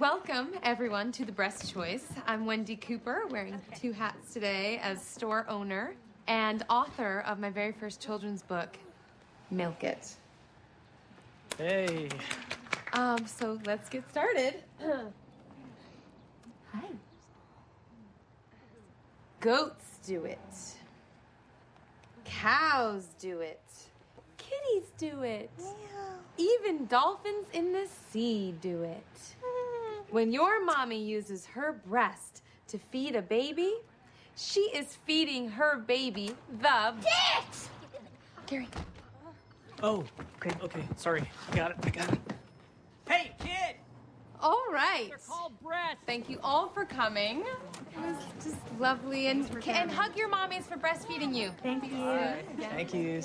Welcome, everyone, to The Breast Choice. I'm Wendy Cooper, wearing two hats today as store owner and author of my very first children's book, Milk It. Hey. Um, so let's get started. Hi. Goats do it. Cows do it. Kitties do it. Even dolphins in the sea do it. When your mommy uses her breast to feed a baby, she is feeding her baby the It! Gary. Oh, okay, okay. Sorry. I got it. I got it. Hey, kid! All right. They're called breasts. Thank you all for coming. It was just lovely and and hug your mommies for breastfeeding you. Thank you. Thank you.